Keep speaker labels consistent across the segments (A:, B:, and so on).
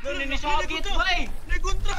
A: Ninisagit ba eh?
B: Negontra!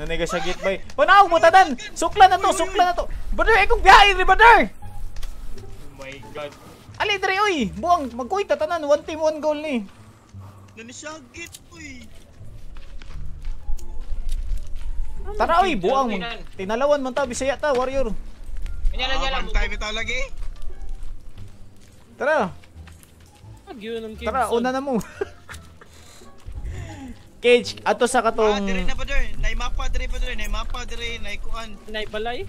C: Naniga sa gitbay. Panaw mo tanan. Sukla na to, sukla na to. Brother, ay kong biyahe ri brother.
A: Oh my god.
C: Ali dre oy. Buang magkuy ta tanan, one team one goal ni.
B: Nanisagit, uy!
C: Tara oy, buang. Tinalawan man ta Bisaya ta, warrior.
A: Kanya lang,
B: Ah,
A: kanya lang.
B: one time ito lagi.
C: Tara. Tara, una na mo. Cage, ato sa
B: Ah,
C: katong
B: dire na pa dire. Nay mapa dire pa dire, nay mapa dire, nay kuan.
D: Nay balay.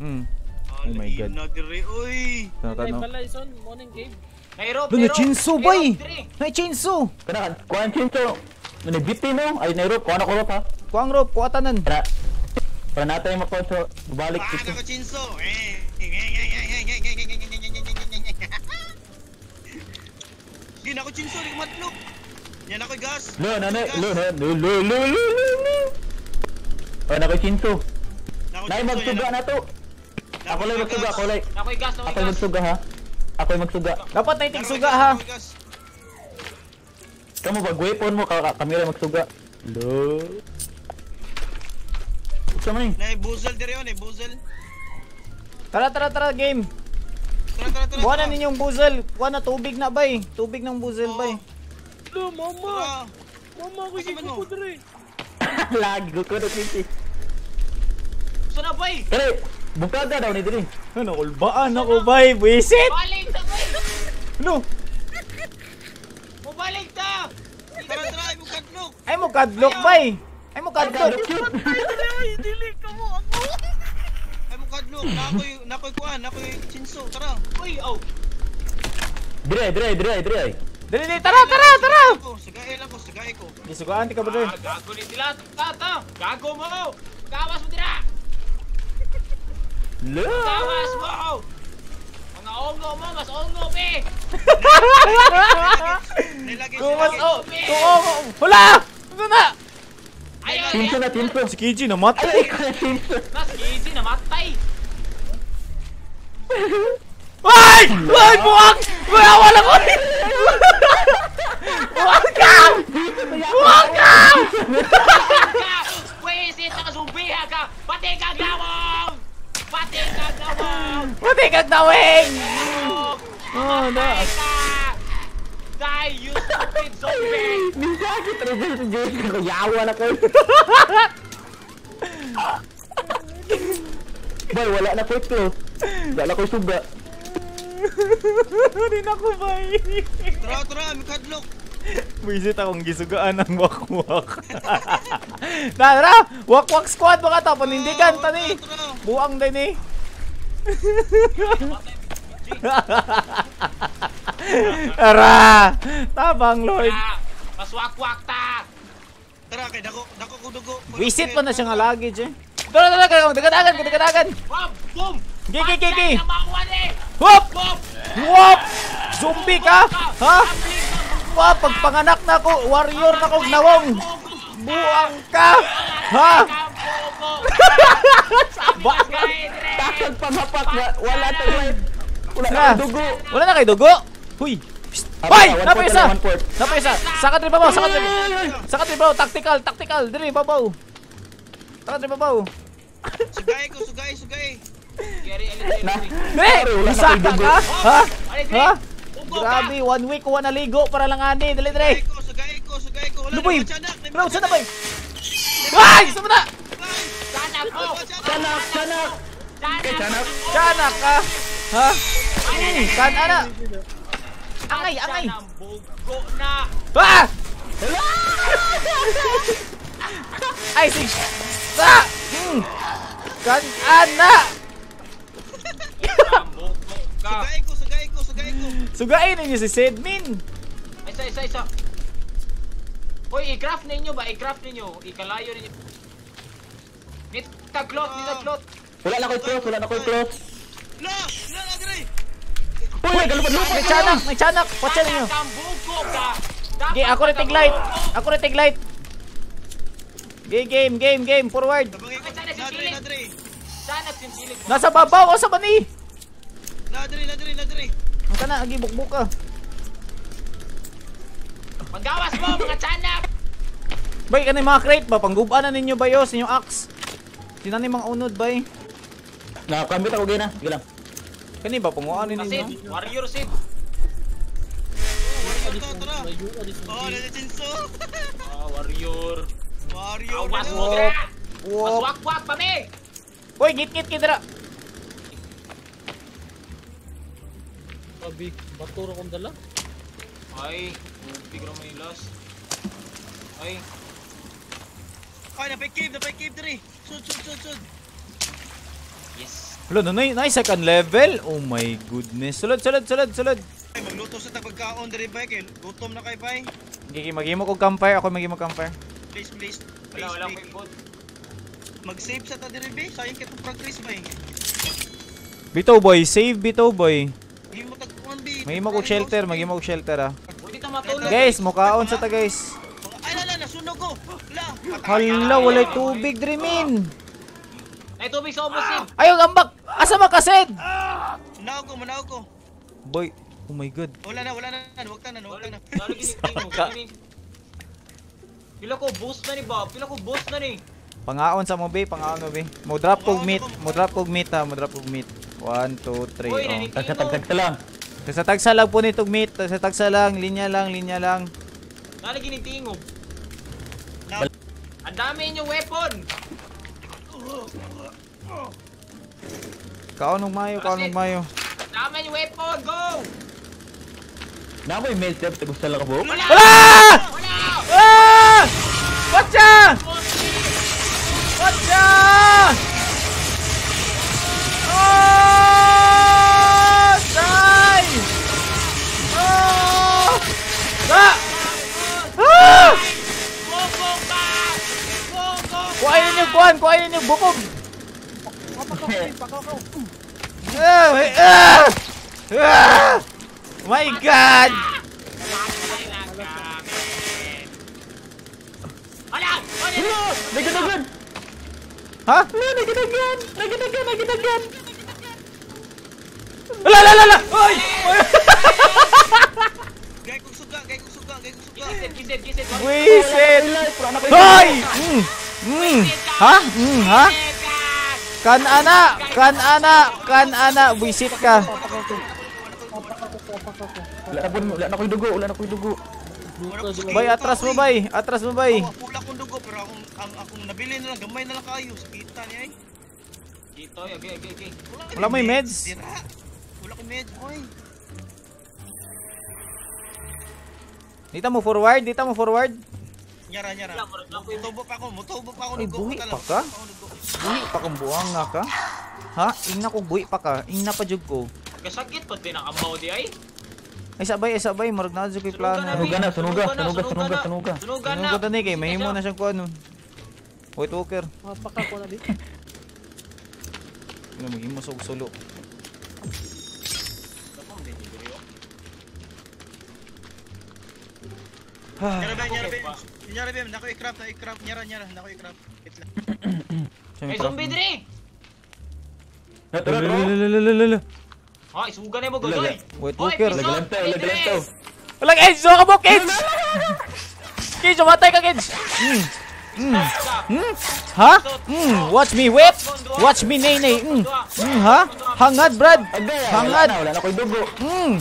C: Hmm.
B: Ah,
C: Oh my God.
B: na dire, uy!
C: Tano
D: Nay balay son morning game.
A: Nairop,
C: Doon na chinso bay.
A: Dire.
C: Na chinso.
E: Kana kuan chinto. Mani biti no ay nairop kuan ako pa.
C: Kuang rope, kuha tanan.
E: Para para natay mo ko so balik
B: Ah,
E: dito.
B: ako chinso! Eh! Gina ko chinso, di ko matlok! Yan ako gas!
E: Lo na na
B: Gas.
E: lo lo lo lo lo lo. Oh.
B: Nako
E: Nay
B: chinso,
E: magsuga
B: yan
E: na to. Ako lang magsuga, ako lang.
A: Nakoy gas, nakoy
E: Ako
A: gas.
E: magsuga ha. Ako magsuga.
C: Dapat na itigsuga
B: gas,
C: ha.
E: Kamu pag weapon mo ka kami lang magsuga. Lo. Sa man
B: Nay buzel dire yun, eh, buzel.
C: Tara, tara, tara, game. Kuha na ninyong buzel. Kuha na tubig na bay. Tubig ng buzel bay.
D: Lo mama. Mama ko
B: Asa man
D: gigo
B: mo?
D: ko dire.
E: Lagi ko na kinti.
A: Gusto na bay.
E: Kare, bukaga daw ni diri.
C: Ano, ulbaan ako bay. Buisit.
A: Balik ta bay.
C: Ano?
A: Mubalik ta.
B: Tara, tara, ay mo katlok!
C: Ay mo kadlok bay. Ay mo kadlok.
D: Ay dili ka mo ako.
B: Katlok! Nakoy, nakoy kuan, nakoy chinso, tara!
A: Uy, oh.
E: Dire, dire, dire, dire.
C: Dali, dali, tara, tara, tara.
B: Ako, sagay lang ko, sagay ko.
C: Isugaan ti ka brother.
A: Ah, gago ni sila. Tata, gago mo. Gawas mo dira.
E: Lo.
A: Gawas mo. Mga ongo mo, mas ongo be.
B: Nilagay
C: Kung mas,
B: sila.
C: oh, kung oh, wala! Ano na?
E: Tinso
A: ayun.
E: na tinso.
C: Si Kiji namatay.
E: Ay, tinso.
A: Mas easy na matay.
C: Ay! Ay, buwag! Buwag ako! Buwag ka! Buwag ka!
A: ka! Pwisit na kasumbiha ka! Pati ka gawang! Pati ka gawang!
C: Buti kang tawing! Oh,
A: Patay
C: na.
A: ka! Die, you stupid zombie!
E: Misakit rin dyan sa Diyos ko. Yawa na ko. Boy, wala na ko ito. Wala ko suga.
C: Rin ako ba
B: Tara, tara, may kadlok!
C: Visit akong gisugaan ng wakwak. Tara! Wakwak squad mga to! Panindigan, tani! Buang din eh! Tara! Tabang Lord!
A: Ah, Maswak-wak ta!
B: Tara, kay dako, dako ko dugo.
C: Visit pa na siya nga luggage eh. Tara, tara, tara! Dagadagan, dagadagan!
A: Boom!
C: Gi, gi, gi, gi.
A: Patay na mawan eh!
C: Whoop!
A: Boom!
C: Wop! Zombie ka! Ha? Wap! Pagpanganak na ko! Warrior na ko! Nawong! Buang ka! Ha?
A: Saba!
E: Takag pamapak. wa- Wala to. Wala
C: Na.
E: na dugo.
C: Wala na kay dugo! Huy! Hoy!
E: one
C: Napa
E: fourth
C: isa!
E: na, one fourth.
C: Napa isa! Sakat rin babaw! Sakat rin Sakat rin babaw! Tactical! Tactical! Dili babaw! Sakat rin babaw!
B: Sugay ko, sugay, sugay.
C: Dili!
E: Wala na
C: Isa ka! Ha? Ha? Grabe! One week kuha na ligo para lang ani! Dali
B: Sugay
C: dali!
B: ko, sugay ko, sugay ko. Wala
C: Ano
B: na may
C: Bro, saan na
B: matyanak.
C: ba? Ay! Saan na?
B: Ay,
A: Sanak ko!
E: Sanak, sanak.
A: Sanak!
C: Tiyanak ka! Ha? Hmm, saan ana? Angay, angay!
A: Bugo na!
C: Ah! Ay, si... Sa! Hmm! Kan ana!
A: Ka!
B: Sugay ko, sugay ko, sugay ko.
C: Sugain ninyo si Sedmin!
A: Isa, isa, isa. Uy, i-craft ninyo ba? I-craft ninyo. Ikalayo ninyo. Nit taglot, nit taglot.
E: Wala na ko close. Wala na ko close.
B: La, la, la, dire.
E: Uy, galupad lupa.
C: May tiyanak! May tiyanak! Watcha ninyo! Okay, ako rin light! Ako rin light! Game, game, game, game! Forward! Nasa babaw! Asa ba ni?
B: Dire, la, dire, la,
C: kana agi bukbuk ka.
A: Paggawas mo, mga tiyanak!
C: Bay kanay mga crate ba panggubaan na ninyo ba yo sa inyong axe? Sinani mga unod bay.
E: Nakakambit ako gina. Sige lang.
C: Kani ba panguan ninyo?
A: Kasi, warrior
D: di
B: Oh, chinso.
A: Ah, warrior.
B: Warrior.
A: Awas mo, gra!
C: Wop.
A: Maswak-wak pa, me!
C: Boy, git
D: Sabi, baturo kong dala.
A: Ay, big na may last. Ay,
B: Ay, napay cave, napay cave diri. Sud, sud, sud, sud.
A: yes.
C: Hello, no, nay, nay, second level. Oh my goodness. Sulod, sulod, sulod, sulod.
B: Ay, magluto sa tagpagkaon diri bay kay gutom na kay bay.
C: Gigi, maghimo kog campfire. Ako maghimo campfire.
B: Please, please.
A: Wala,
B: Please,
A: wala ko bot.
B: Mag-save sa ta diri bay. Sayang kitong progress bay.
C: Bito boy, save bito boy.
B: Hindi mo.
C: Maghimo kog shelter, maghimo kog shelter ah.
A: Ka matulog.
C: Guys, mukaon sa ta guys.
B: Ay, lala, nasunog ko. La,
C: Hala, walay tubig diri min.
A: Ay, tubig sa ubos, save.
C: Ayaw gambak. Asa makased?
B: Manaw ko, manaw ko.
C: Boy, oh my god.
B: Wala na, wala na. Huwag ka na, huwag ka na.
A: Lalo giniting mo. Pila ko boost na ni ba? Pila ko boost na ni.
C: Pangaon sa mo be, pangaon mo be. Mo drop kog meat, mo drop kog meat ha, mo drop kog meat. 1 2 3.
A: Uy,
C: Oh.
A: naniting
E: Tagsa
A: mo.
E: tagtag lang.
C: Sa tagsa lang po nitong meat, sa tagsa lang, linya lang, linya lang.
A: Lalo giniting mo.
B: Na,
A: Ang dami inyong weapon.
C: Kaon og mayo, kaon og mayo.
A: Ang dami inyong weapon. Go!
E: Na mo email step tagus sa lakabo.
A: Wala!
C: Wala! Ah! may- Ah! Ah! My God!
A: Patay na kami. Wala! Wala!
E: Nagadagan!
C: Ha?
E: Wala, nagadagan! Nagadagan, nagadagan!
C: Ala, ala, ala, ala! Oy! Oy!
B: gay kong suga, gay kong suga, gay kong suga.
A: Gisit, gisit, gisit.
C: Wisit! Hoy! Mm! Mm! Ha? Mm, ha? Kan ana! Kan ana! Kan ana! Wisit ka!
E: Wala na po, wala na ko'y dugo, wala na ko'y dugo.
D: Luta di
C: Bay, atras mo bay! Atras mo bay!
B: Pula kong dugo, pero akong, ang, akong nabili na lang, gamay na lang kayo. Sakita niya eh.
A: Dito, okay, okay, okay.
C: Wala mo yung meds?
B: Wala ko meds, oy.
C: Dita mo forward, dita mo forward.
B: Nyara, nyara. Mutubo pa ako, mutubo pa ako.
C: Ay, buhi
B: ka
C: pa ka? Buhi pa kang buang nga ka. Ha? Ingna ko buhi pa ka. Ingna pa jud ko.
A: Kasakit pa din ang amaw di ay.
C: Ay sabay, ay sabay, murag na ko'y plano.
E: Sunugan na, sunuga, sunuga, sunuga, sunuga.
A: Sunugan
C: Ano
A: na.
C: ko tani kay mahimo na siyang kuan. White Walker.
D: Mapaka ko na di.
C: Ano mahimo sa sulo.
B: Nyara, Ben, nyara, Ben. Nyara, Ben. Nako i-craft, na i-craft. Nyara, nyara. Nako i-craft. Wait lang.
A: May zombie.
C: Lalalala.
A: Ha, isugan na mo
E: Wala,
A: goy.
C: White Walker.
E: Lagalantaw, lagalantaw.
C: Wala Kids! Suka mo Kids! Kids, umatay ka Kids! Mm. Mm. Ha? Mm. Watch me whip! Watch me nay nay! Mm. Mm, ha? Hangad Brad!
E: Wala
C: Hangad!
E: na, wala na ko'y dugo.
C: Mm.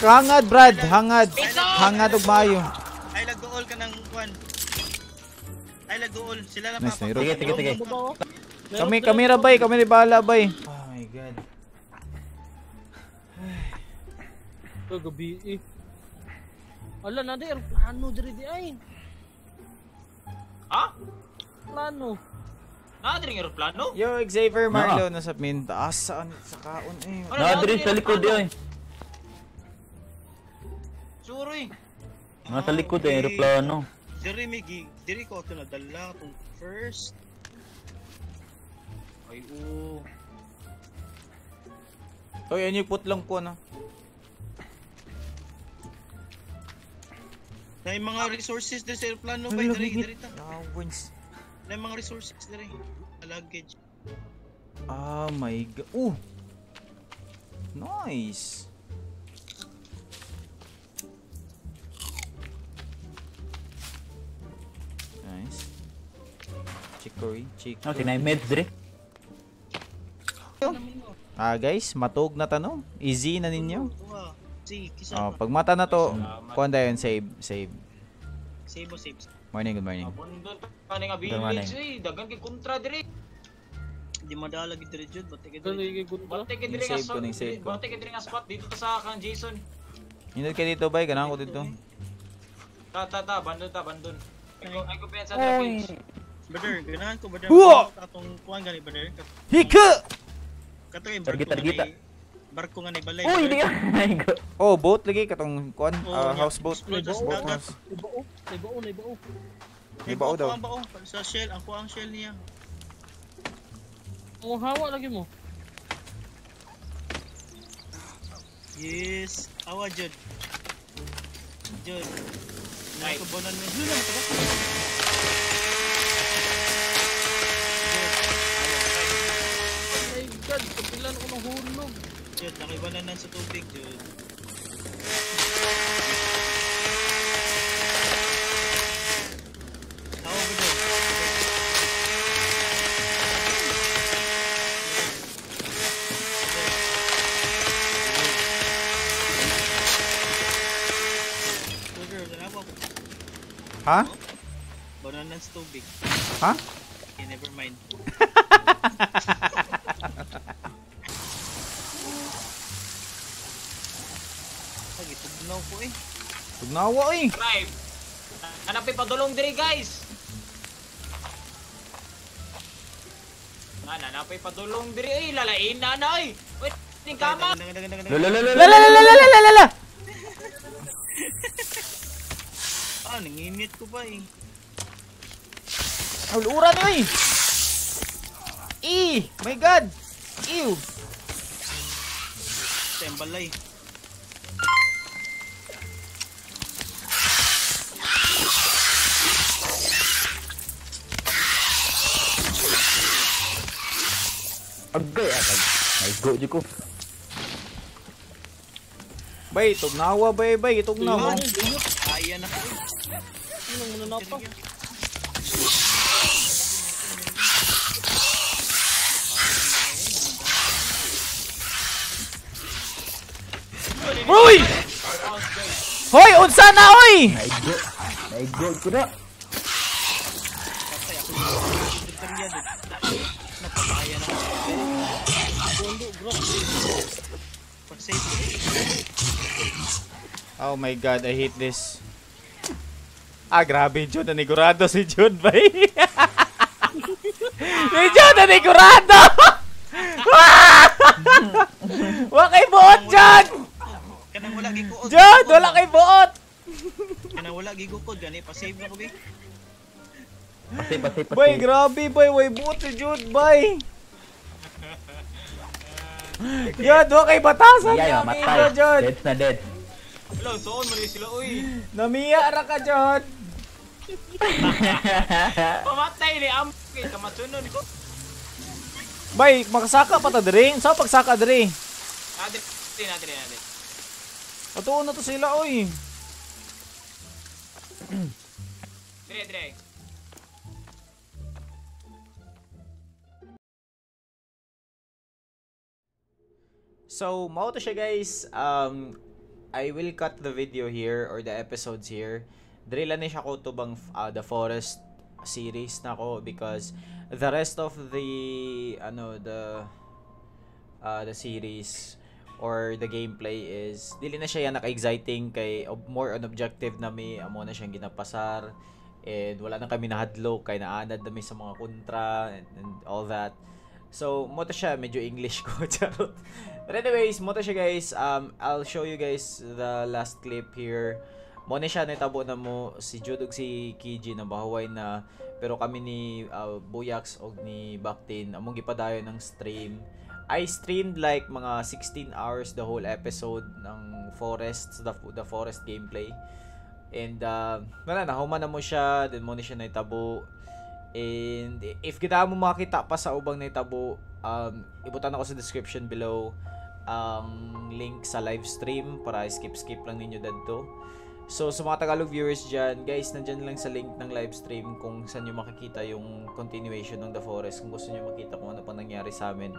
C: Hangad Brad! Hangad! Hangad og mayo.
B: Ay, lag-dool. Sila na
C: Nice,
B: papa.
C: Nairo.
E: Sige, sige, sige.
C: Kami kami ra bay, kami ni bahala bay. Oh my god.
D: Ay, gabi eh. Ala na di, aeroplano diri di ay.
A: Ha?
D: Plano.
A: Na diri nga aeroplano?
C: Yo, Xavier Marlo nasa min taas saan sa kaon eh.
E: Na,
A: na,
E: diri
A: diri
E: sa likod
A: aeroplano?
E: eh.
A: Suroy.
E: Mga sa likod eh, aeroplano.
B: Diri, Migi. Diri ko ito nadala. Itong first.
A: Ay, oo.
C: Oy, ano yung putlang po na?
B: Na yung mga resources diri sa aeroplano ba?
C: Ano,
B: Diri, diri ta.
C: Wins.
B: Na yung mga resources diri. Luggage.
C: Ah my god. Uh. Nice. Chicory, chicory.
E: Oh, tinay meds dre.
C: Ah guys, matog na tanong. Easy na ninyo. Oh, pag mata na to, kuan dayon save, save.
B: Save mo save.
C: Morning, good morning.
A: Abundon pa nga village, dagan kay kontra dre.
B: Di madalag dre jud, bate
D: kay dre.
A: Bate kay dre nga spot. Bate kay dre nga spot dito ta sa kan Jason.
C: Indot kay dito bay, ganahan ko dito.
A: Ta ta ta, bandon ta, bandon. Ay ko pensa dre.
B: Brother, ganahan ko brother.
C: Huwa!
B: Katong kuhan gani brother.
C: Hika!
E: Katong
B: barko
E: gita,
B: gita. Barko nga ni balay.
E: Uy,
B: hindi
E: ka.
C: Oh, boat lagi katong kuhan, uh,
B: oh,
C: ah, houseboat. Boat house.
D: Ibao, ibao,
C: ibao. Ibao daw.
B: Ibao, sa shell, ang kuhang shell niya.
D: Oh, hawa lagi mo.
B: Yes, awa jud. Jud. Ay, kubonan mo.
D: Jud, nakabak. God, kapilan ko mahulog. Dude,
B: nakiwanan na sa tubig, dude.
C: Ha? Huh?
B: Bananan sa tubig.
C: Ha?
B: Okay, never mind. Pag itugnaw ko eh.
C: Tugnawa, eh.
A: Drive. Hanapin padulong dire guys. Na nanapay padulong dire eh lalain na na eh. Wait, ning kama.
B: Dagan, dagan, dagan, dagan,
E: Lolo,
B: dagan.
E: lolo,
C: La la la la la la la la la!
B: Ah, nanginit ko pa eh.
C: Ang lura niyo, eh. Eh, my god. Ew.
B: Sa yung balay.
E: Agay, agay. Ay, go, di ko.
C: Bay, tugnawa, bay, bay. Tugnawa.
B: Kaya na ko.
D: Sino mo na pa?
C: Uy! Hoy, unsa na oy?
E: Naigo. Naigo ko na.
C: Oh my god, I hate this. Ah, grabe, Jun. Nanigurado si Jun, ba? si Jun, nanigurado! Wakay buot,
B: Jun! Wala gikuod.
C: Jud, wala kay buot!
B: Kanang wala gigukod gani pa-save na ko eh.
E: Pati, pati, pati.
C: Bay, grabe, bay. Way buot si Jud, bay. Jud, wa kay batasan
E: mamatay.
C: amigo, Jud.
E: Dead na dead.
A: Hello, soon mo rin sila uy.
C: Namiya ra ka, Jud.
A: Pamatay ni am kay kamatsunon ko.
C: Bay, makasaka pa ta diri. Sa pagsaka diri?
A: Adre, adre adre.
C: Atuon na to sila, oy.
A: Dire dire.
C: So, mao to siya guys. Um, I will cut the video here or the episodes here. Dili lang ni siya ko tubang uh, the forest series na ko because the rest of the ano the uh, the series or the gameplay is dili na siya naka-exciting kay more on objective na mi amo na siyang ginapasar and wala na kami nahadlok kay naanad na mi sa mga kontra and, and all that So, mo to siya, medyo English ko, charot. But anyways, mo to siya guys, um, I'll show you guys the last clip here. Mo na siya, natabo na mo, si Jude si Kiji na bahuway na, pero kami ni uh, Buyax og ni Baktin, among gipadayon ng stream. I streamed like mga 16 hours the whole episode ng Forest, the, the Forest gameplay. And, uh, wala, na mo siya, then mo na siya naitabo. And if kita mo makita pa sa ubang naitabo, um, ibutan ako sa description below ang link sa live stream para skip-skip lang ninyo dadto. So, sa mga Tagalog viewers dyan, guys, nandyan lang sa link ng live stream kung saan nyo makikita yung continuation ng The Forest. Kung gusto nyo makita kung ano pa nangyari sa amin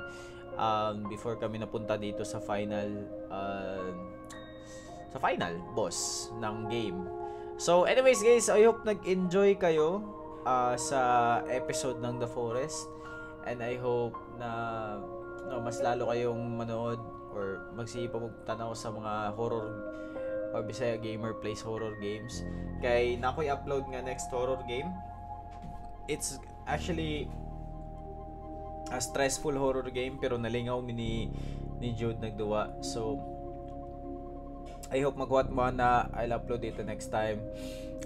C: um, before kami napunta dito sa final uh, sa final boss ng game. So, anyways guys, I hope nag-enjoy kayo uh, sa episode ng The Forest. And I hope na no, mas lalo kayong manood or magsipa magtanaw sa mga horror or Bisaya Gamer Plays Horror Games. Kay na ako'y upload nga next horror game. It's actually a stressful horror game pero nalingaw ni, ni Jude nagduwa. So I hope magwat mo na I'll upload it the next time.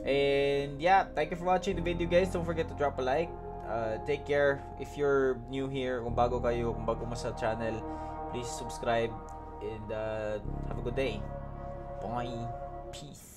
C: And yeah, thank you for watching the video guys. Don't forget to drop a like. Uh, take care. If you're new here, kung bago kayo, kung bago mo sa channel, please subscribe and uh, have a good day. Bye. Peace.